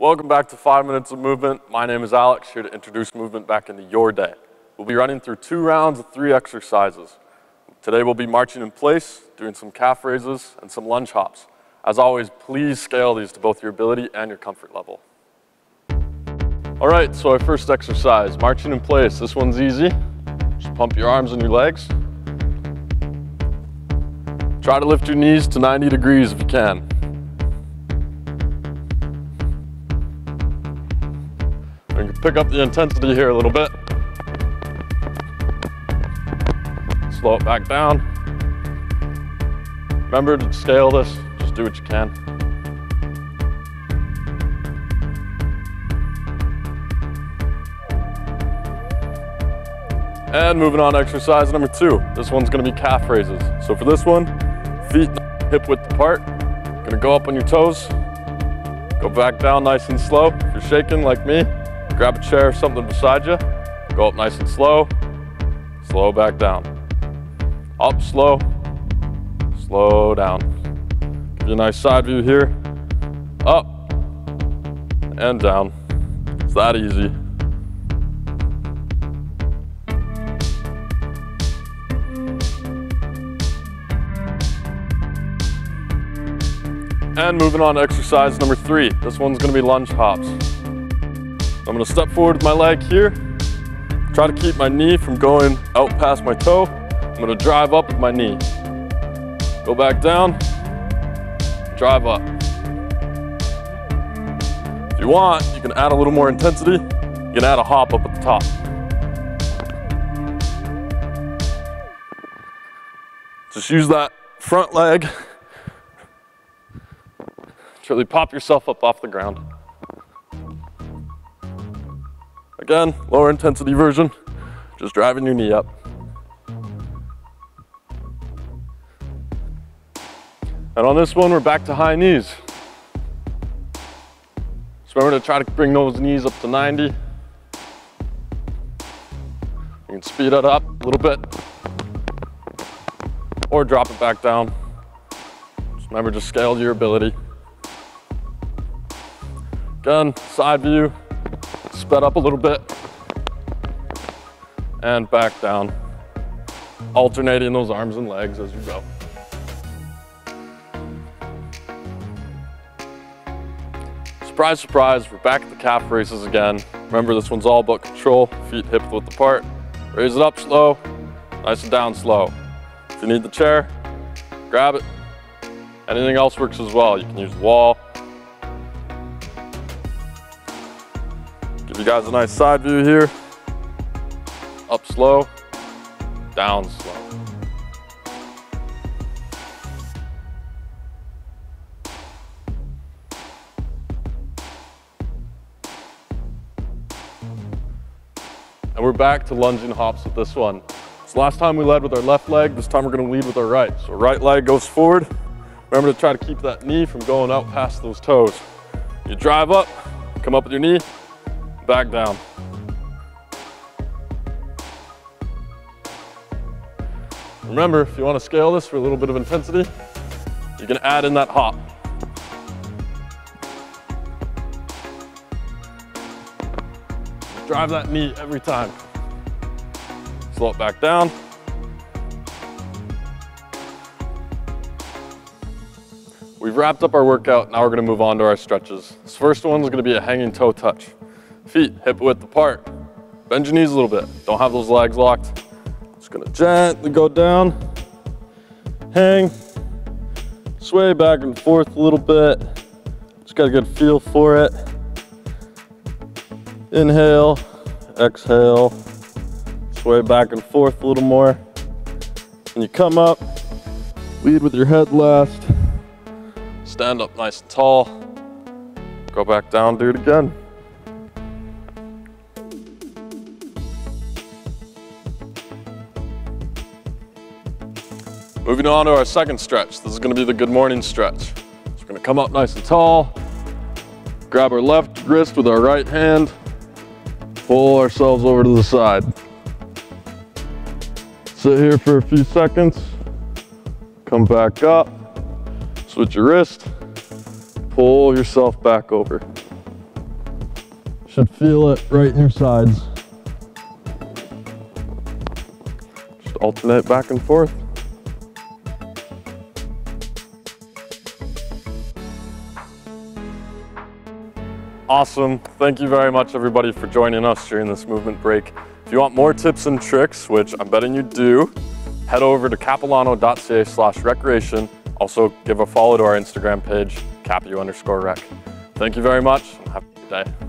Welcome back to Five Minutes of Movement. My name is Alex, here to introduce movement back into your day. We'll be running through two rounds of three exercises. Today we'll be marching in place, doing some calf raises and some lunge hops. As always, please scale these to both your ability and your comfort level. All right, so our first exercise, marching in place. This one's easy. Just pump your arms and your legs. Try to lift your knees to 90 degrees if you can. We can pick up the intensity here a little bit. Slow it back down. Remember to scale this, just do what you can. And moving on to exercise number two. This one's gonna be calf raises. So for this one, feet hip width apart. Gonna go up on your toes. Go back down nice and slow. If you're shaking like me, grab a chair or something beside you. Go up nice and slow. Slow back down. Up slow, slow down. Give you a nice side view here. Up and down. It's that easy. And moving on to exercise number three. This one's gonna be lunge hops. I'm gonna step forward with my leg here. Try to keep my knee from going out past my toe. I'm gonna drive up with my knee. Go back down, drive up. If you want, you can add a little more intensity. You can add a hop up at the top. Just use that front leg Really pop yourself up off the ground. Again, lower intensity version, just driving your knee up. And on this one, we're back to high knees. So remember to try to bring those knees up to 90. You can speed it up a little bit or drop it back down. Just remember to scale to your ability. Gun, side view, sped up a little bit, and back down. Alternating those arms and legs as you go. Surprise, surprise, we're back at the calf raises again. Remember, this one's all about control, feet hip width apart. Raise it up slow, nice and down slow. If you need the chair, grab it. Anything else works as well. You can use the wall, guys a nice side view here. Up slow, down slow. And we're back to lunging hops with this one. So last time we led with our left leg, this time we're gonna lead with our right. So right leg goes forward. Remember to try to keep that knee from going out past those toes. You drive up, come up with your knee, back down. Remember, if you want to scale this for a little bit of intensity, you can add in that hop. Drive that knee every time. Slow it back down. We've wrapped up our workout, now we're gonna move on to our stretches. This first one is gonna be a hanging toe touch. Feet hip width apart. Bend your knees a little bit. Don't have those legs locked. Just gonna gently go down, hang, sway back and forth a little bit. Just got a good feel for it. Inhale, exhale, sway back and forth a little more. And you come up, lead with your head last, stand up nice and tall, go back down, do it again. Moving on to our second stretch. This is gonna be the good morning stretch. So we're gonna come up nice and tall, grab our left wrist with our right hand, pull ourselves over to the side. Sit here for a few seconds, come back up, switch your wrist, pull yourself back over. should feel it right in your sides. Just alternate back and forth. Awesome. Thank you very much everybody for joining us during this movement break. If you want more tips and tricks, which I'm betting you do, head over to capilano.ca slash recreation. Also give a follow to our Instagram page, capu underscore rec. Thank you very much. Have a good day.